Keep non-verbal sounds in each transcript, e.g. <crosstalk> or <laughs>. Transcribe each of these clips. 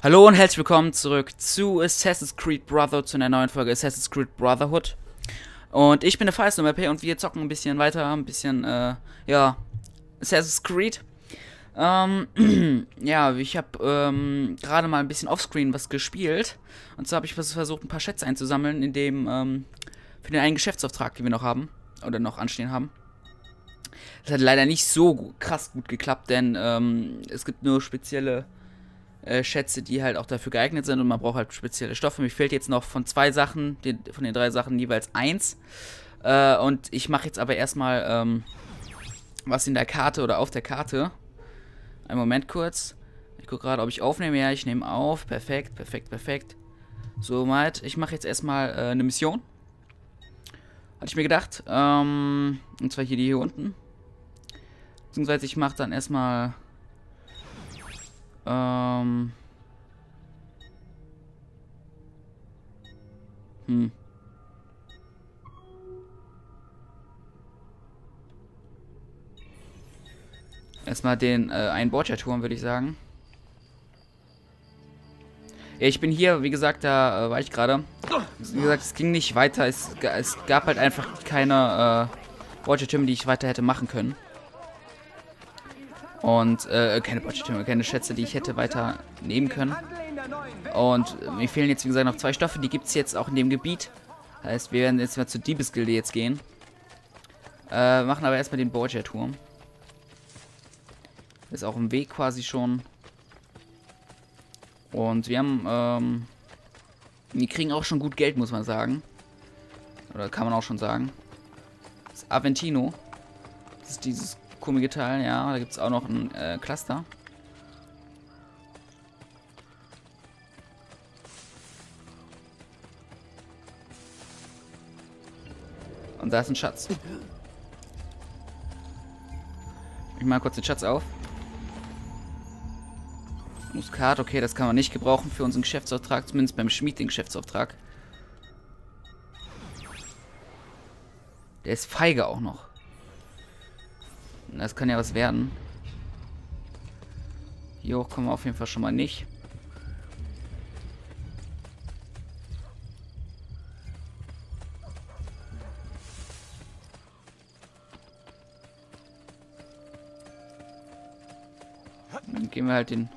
Hallo und herzlich willkommen zurück zu Assassin's Creed Brother, zu einer neuen Folge Assassin's Creed Brotherhood. Und ich bin der MP und wir zocken ein bisschen weiter, ein bisschen, äh, ja, Assassin's Creed. Ähm, <clears throat> ja, ich habe ähm, gerade mal ein bisschen offscreen was gespielt. Und zwar habe ich versucht, ein paar Schätze einzusammeln, in dem, ähm, für den einen Geschäftsauftrag, den wir noch haben, oder noch anstehen haben. Das hat leider nicht so krass gut geklappt, denn ähm, es gibt nur spezielle äh, Schätze, die halt auch dafür geeignet sind und man braucht halt spezielle Stoffe. Mir fehlt jetzt noch von zwei Sachen, den, von den drei Sachen jeweils eins. Äh, und ich mache jetzt aber erstmal ähm, was in der Karte oder auf der Karte. Einen Moment kurz. Ich gucke gerade, ob ich aufnehme. Ja, ich nehme auf. Perfekt, perfekt, perfekt. So, Mike, ich mache jetzt erstmal äh, eine Mission. Hatte ich mir gedacht. Ähm, und zwar hier die hier unten. Beziehungsweise ich mache dann erstmal... Ähm... Hm. Erstmal den äh, einen Borgia-Turm, würde ich sagen. Ja, ich bin hier, wie gesagt, da äh, war ich gerade. Wie gesagt, es ging nicht weiter. Es, es gab halt einfach keine äh, Borgia-Türme, die ich weiter hätte machen können. Und, äh, keine Borgia-Türme, keine Schätze, die ich hätte weiter nehmen können. Und mir fehlen jetzt, wie gesagt, noch zwei Stoffe. Die gibt es jetzt auch in dem Gebiet. Heißt, wir werden jetzt mal zur Diebesgilde jetzt gehen. Äh, machen aber erstmal den Borgia-Turm. Ist auch im Weg quasi schon. Und wir haben, ähm, wir kriegen auch schon gut Geld, muss man sagen. Oder kann man auch schon sagen. Das Aventino. Das ist dieses komische Teil, ja. Da gibt es auch noch ein äh, Cluster. Und da ist ein Schatz. Ich mal kurz den Schatz auf. Muskat, okay, das kann man nicht gebrauchen für unseren Geschäftsauftrag, zumindest beim Schmied den Geschäftsauftrag. Der ist feige auch noch. Das kann ja was werden. Hier hoch kommen wir auf jeden Fall schon mal nicht. Dann gehen wir halt den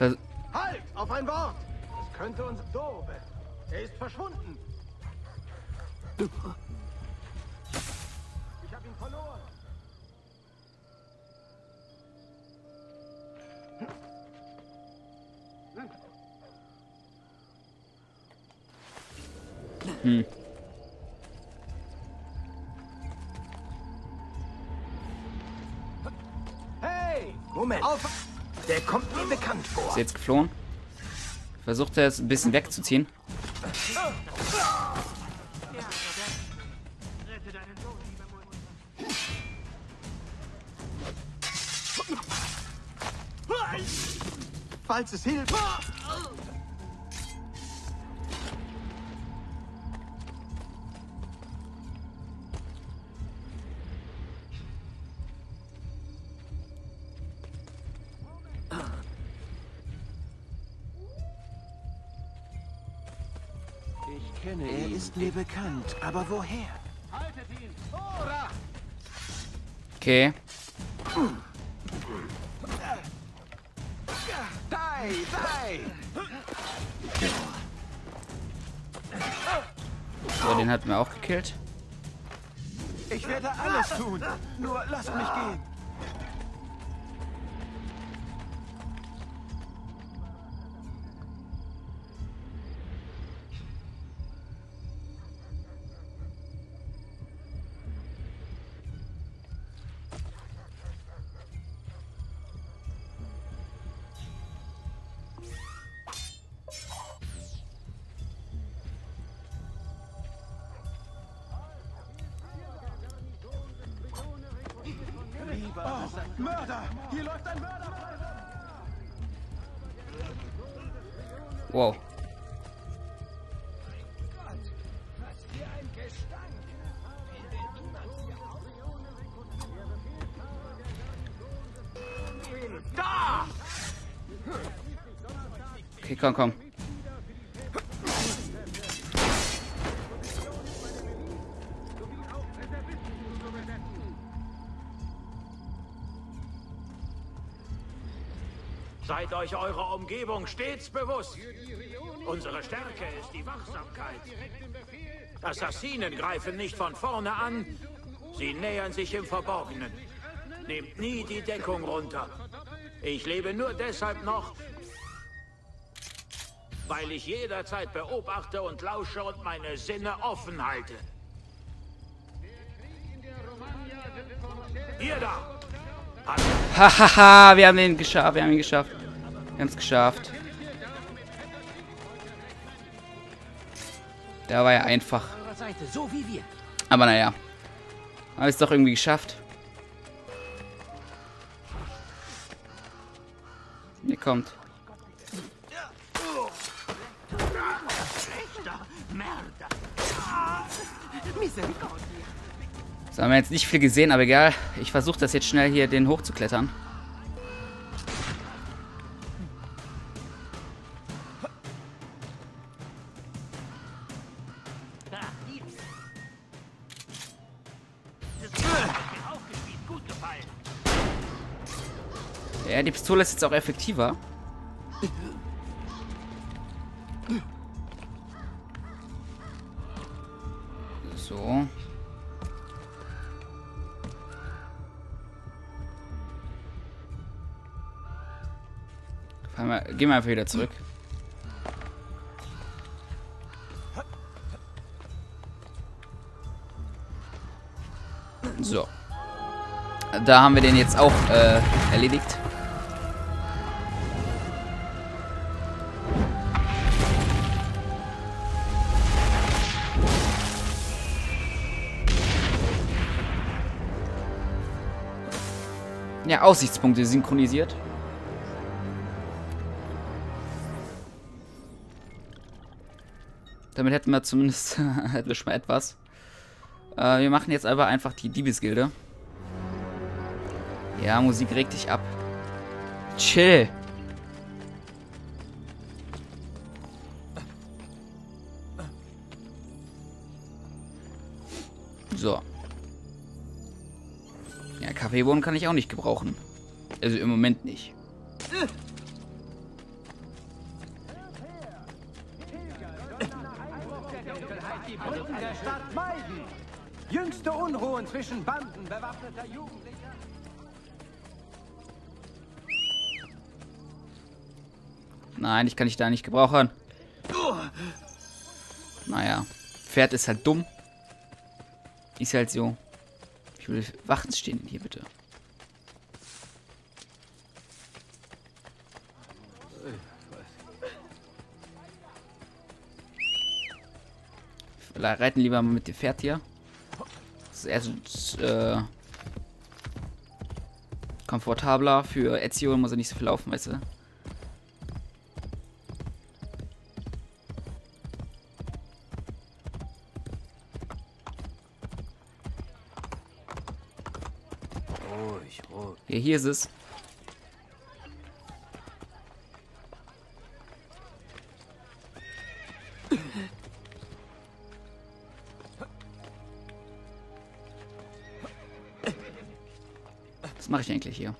Vers Halt! Auf ein Wort! Es könnte uns Dove. Er ist verschwunden. Ist jetzt geflohen. Versucht er es ein bisschen wegzuziehen. Falls es hilft. Ist mir bekannt, aber woher? Haltet ihn! Ora! Okay. Dai, dai! So, den hatten wir auch gekillt. Ich werde alles tun. Nur lasst mich gehen. Mörder! Hier läuft ein Mörder! Wow. Da! Okay, komm, komm. Seid euch eurer Umgebung stets bewusst. Unsere Stärke ist die Wachsamkeit. Assassinen greifen nicht von vorne an, sie nähern sich im Verborgenen. Nehmt nie die Deckung runter. Ich lebe nur deshalb noch, weil ich jederzeit beobachte und lausche und meine Sinne offen halte. Hahaha, wir haben ihn geschafft, wir haben ihn geschafft. Wir haben es geschafft. Der war ja einfach. Aber naja. Haben es doch irgendwie geschafft. Hier kommt. So, haben wir jetzt nicht viel gesehen, aber egal. Ich versuche das jetzt schnell hier, den hochzuklettern. Ja, die Pistole ist jetzt auch effektiver. So. Wir, gehen wir einfach wieder zurück. So. Da haben wir den jetzt auch äh, erledigt. Ja, Aussichtspunkte synchronisiert. Damit hätten wir zumindest <laughs> hätten wir schon mal etwas. Äh, wir machen jetzt aber einfach die Diebesgilde. Ja, Musik regt dich ab. Chill. So. Ja, Kaffeebohnen kann ich auch nicht gebrauchen. Also im Moment nicht. Jüngste Unruhen zwischen Banden bewaffneter Jugendlicher. Nein, ich kann dich da nicht gebrauchen. Naja. Pferd ist halt dumm. Ist halt so. Wie viele Wachen stehen hier bitte? Reiten lieber mal mit dem Pferd hier. Das ist erst äh, komfortabler für Ezio, muss er nicht so viel laufen, weißt du? Es. Was mache ich eigentlich hier?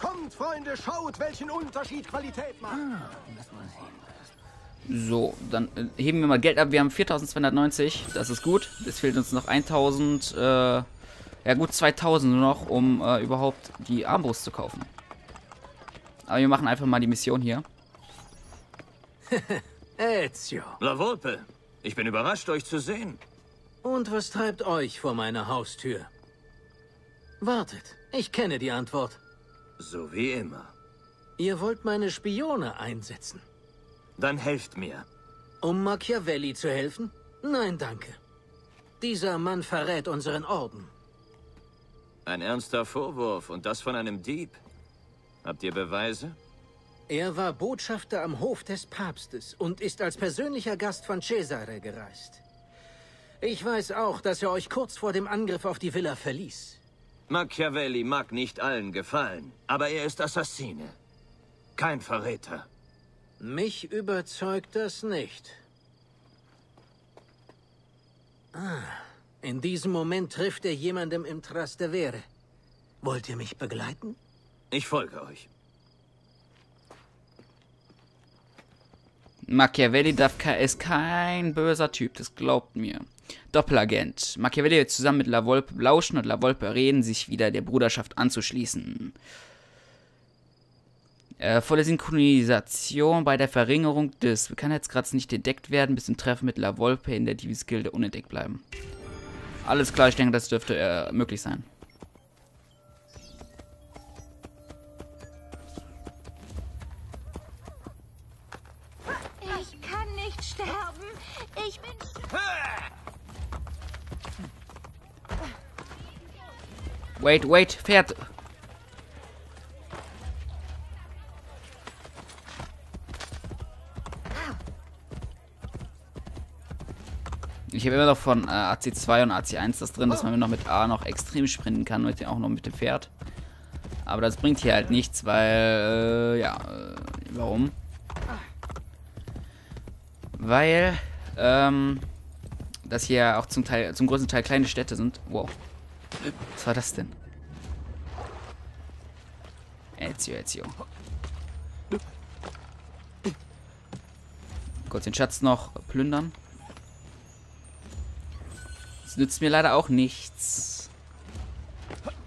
Kommt, Freunde, schaut, welchen Unterschied Qualität macht. So, dann äh, heben wir mal Geld ab. Wir haben 4290, das ist gut. Es fehlt uns noch 1000, äh, ja gut 2000 nur noch, um äh, überhaupt die Armbrust zu kaufen. Aber wir machen einfach mal die Mission hier. <laughs> Ezio. La Volpe, ich bin überrascht, euch zu sehen. Und was treibt euch vor meiner Haustür? Wartet, ich kenne die Antwort. So wie immer. Ihr wollt meine Spione einsetzen. Dann helft mir. Um Machiavelli zu helfen? Nein, danke. Dieser Mann verrät unseren Orden. Ein ernster Vorwurf und das von einem Dieb. Habt ihr Beweise? Er war Botschafter am Hof des Papstes und ist als persönlicher Gast von Cesare gereist. Ich weiß auch, dass er euch kurz vor dem Angriff auf die Villa verließ. Machiavelli mag nicht allen gefallen, aber er ist Assassine. Kein Verräter. Mich überzeugt das nicht. Ah, in diesem Moment trifft er jemandem im Trastevere. Wollt ihr mich begleiten? Ich folge euch. Machiavelli ist kein böser Typ, das glaubt mir. Doppelagent. Machiavelli wird zusammen mit La Volpe lauschen und La Volpe reden, sich wieder der Bruderschaft anzuschließen. Äh, volle Synchronisation bei der Verringerung des Bekanntheitsgrads nicht entdeckt werden, bis zum Treffen mit La Volpe in der Divis-Gilde unentdeckt bleiben. Alles klar, ich denke, das dürfte äh, möglich sein. Ich kann nicht sterben. Ich bin. Wait, wait, Pferd. Ich habe immer noch von äh, AC2 und AC1 das drin, dass man noch mit A noch extrem sprinten kann und auch noch mit dem Pferd. Aber das bringt hier halt nichts, weil, äh, ja, äh, warum? Weil, ähm, das hier auch zum Teil, zum größten Teil kleine Städte sind. Wow. Was war das denn? Ezio, Ezio. Kurz den Schatz noch plündern. Nützt mir leider auch nichts.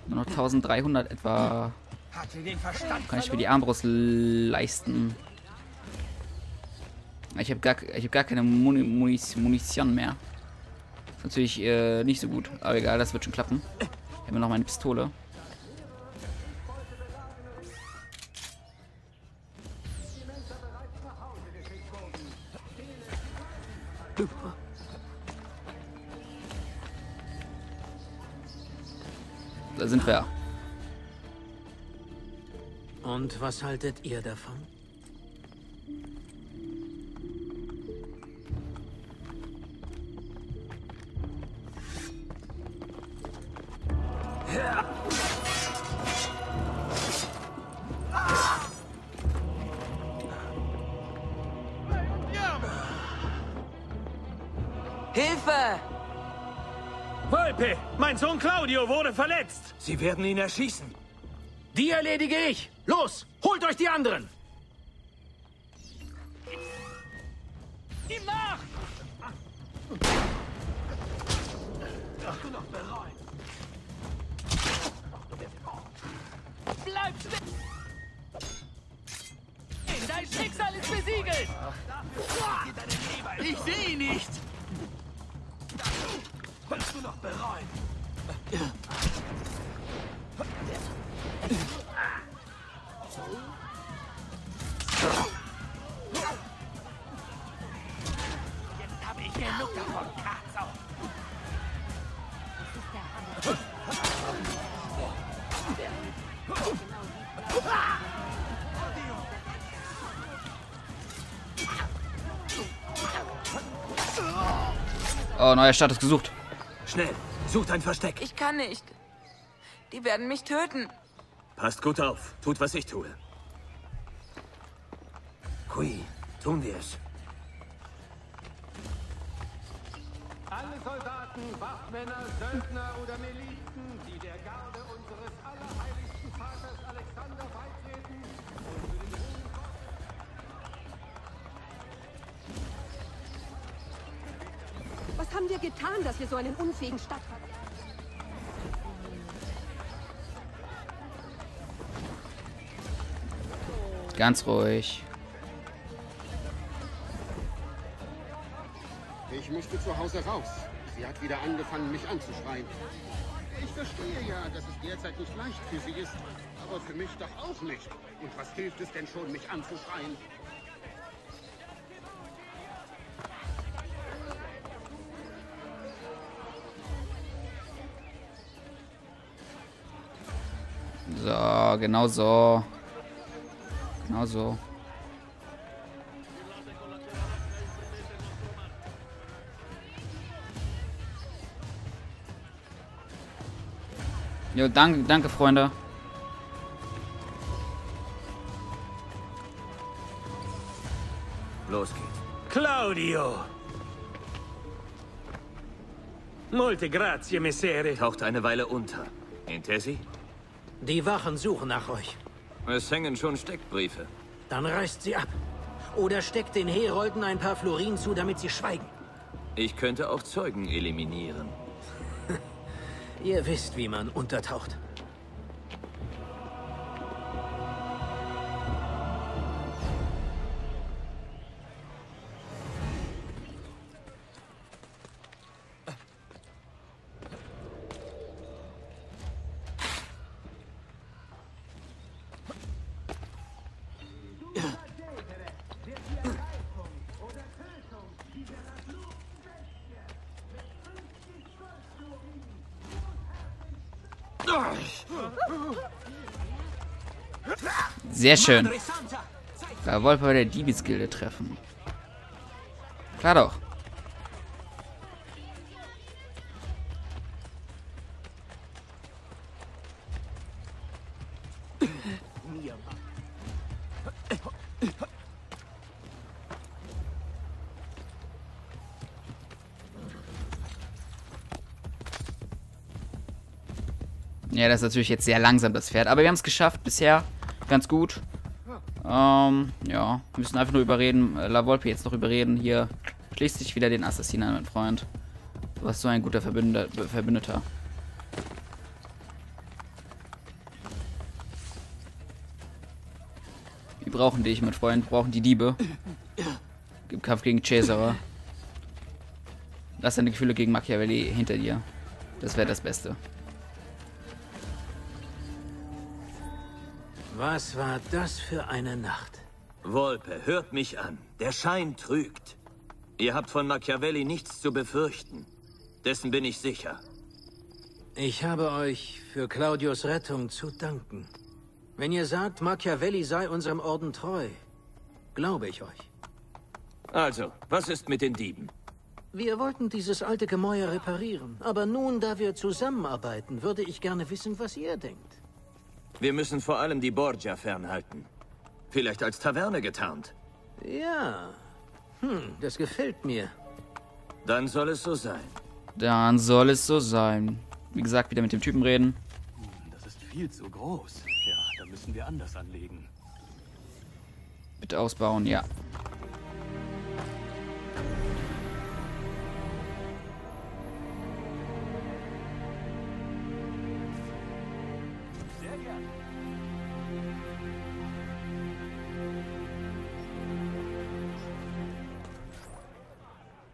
Nur noch 1300 etwa. Kann ich mir die Armbrust leisten. Ich habe gar, ich hab gar keine Muni Muniz Munition mehr. Ist natürlich äh, nicht so gut. Aber egal, das wird schon klappen. Ich habe noch meine Pistole. Da sind wir. Und was haltet ihr davon? Claudio wurde verletzt. Sie werden ihn erschießen. Die erledige ich! Los, holt euch die anderen! Ihm nach! Bleib stehen! Dein Schicksal ist besiegelt! Ich sehe ihn nicht! Oh, neuer Status gesucht. Schnell, sucht ein Versteck. Ich kann nicht. Die werden mich töten. Passt gut auf. Tut, was ich tue. Qui, tun wir es. Alle Soldaten, Wachmänner, Söldner oder Militen, haben wir getan, dass wir so einen unfähigen Stadtrat... Ganz ruhig. Ich musste zu Hause raus. Sie hat wieder angefangen, mich anzuschreien. Ich verstehe ja, dass es derzeit nicht leicht für sie ist. Aber für mich doch auch nicht. Und was hilft es denn schon, mich anzuschreien? So, genau so. Genau so. Jo, danke, danke, Freunde. Los geht's. Claudio! Molte grazie, Messere. Taucht eine Weile unter. Intesi? Die Wachen suchen nach euch. Es hängen schon Steckbriefe. Dann reißt sie ab. Oder steckt den Herolden ein paar Florin zu, damit sie schweigen. Ich könnte auch Zeugen eliminieren. <laughs> Ihr wisst, wie man untertaucht. Sehr schön. Da wollten wir der Diebesgilde treffen. Klar doch. Ja, das ist natürlich jetzt sehr langsam, das Pferd. Aber wir haben es geschafft bisher. Ganz gut. Ähm, ja. Wir müssen einfach nur überreden. Äh, La Volpe jetzt noch überreden. Hier schließt sich wieder den Assassinen an, mein Freund. Du warst so ein guter Verbünder Verbündeter. Wir brauchen dich, mein Freund. Wir brauchen die Diebe. Im Kampf gegen Cesare. Lass deine Gefühle gegen Machiavelli hinter dir. Das wäre das Beste. Was war das für eine Nacht? Volpe, hört mich an. Der Schein trügt. Ihr habt von Machiavelli nichts zu befürchten. Dessen bin ich sicher. Ich habe euch für Claudius Rettung zu danken. Wenn ihr sagt, Machiavelli sei unserem Orden treu, glaube ich euch. Also, was ist mit den Dieben? Wir wollten dieses alte Gemäuer reparieren, aber nun, da wir zusammenarbeiten, würde ich gerne wissen, was ihr denkt. Wir müssen vor allem die Borgia fernhalten. Vielleicht als Taverne getarnt. Ja. Hm, das gefällt mir. Dann soll es so sein. Dann soll es so sein. Wie gesagt, wieder mit dem Typen reden. Das ist viel zu groß. Ja, da müssen wir anders anlegen. Bitte ausbauen, ja.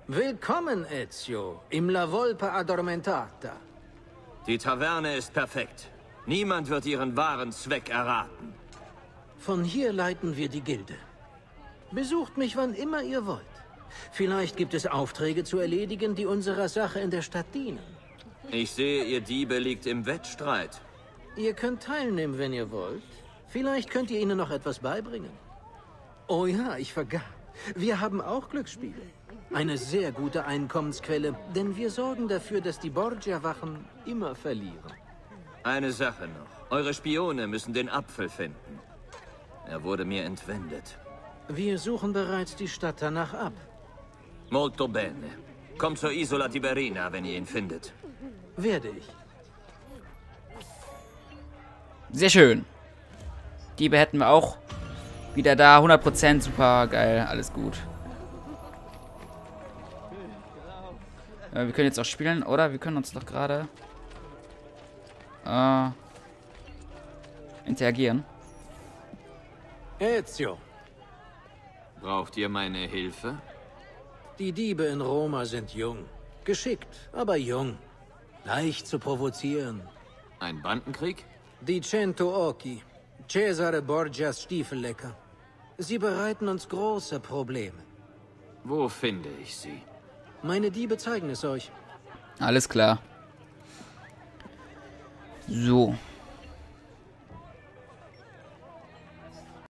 Willkommen, Ezio, im La Volpe Addormentata. Die Taverne ist perfekt. Niemand wird ihren wahren Zweck erraten. Von hier leiten wir die Gilde. Besucht mich, wann immer ihr wollt. Vielleicht gibt es Aufträge zu erledigen, die unserer Sache in der Stadt dienen. Ich sehe, ihr Diebe liegt im Wettstreit. Ihr könnt teilnehmen, wenn ihr wollt. Vielleicht könnt ihr ihnen noch etwas beibringen. Oh ja, ich vergaß. Wir haben auch Glücksspiele. Eine sehr gute Einkommensquelle, denn wir sorgen dafür, dass die Borgia-Wachen immer verlieren. Eine Sache noch. Eure Spione müssen den Apfel finden. Er wurde mir entwendet. Wir suchen bereits die Stadt danach ab. Molto bene. Kommt zur Isola Tiberina, wenn ihr ihn findet. Werde ich. Sehr schön. Diebe hätten wir auch wieder da. 100% super geil. Alles gut. Äh, wir können jetzt auch spielen, oder? Wir können uns doch gerade äh, interagieren. Ezio, Braucht ihr meine Hilfe? die Diebe in Roma sind jung. Geschickt, aber jung. Leicht zu provozieren. Ein Bandenkrieg? Die Cento Occhi. Cesare Borgias Stiefellecker. Sie bereiten uns große Probleme. Wo finde ich sie? Meine Diebe zeigen es euch. Alles klar. So.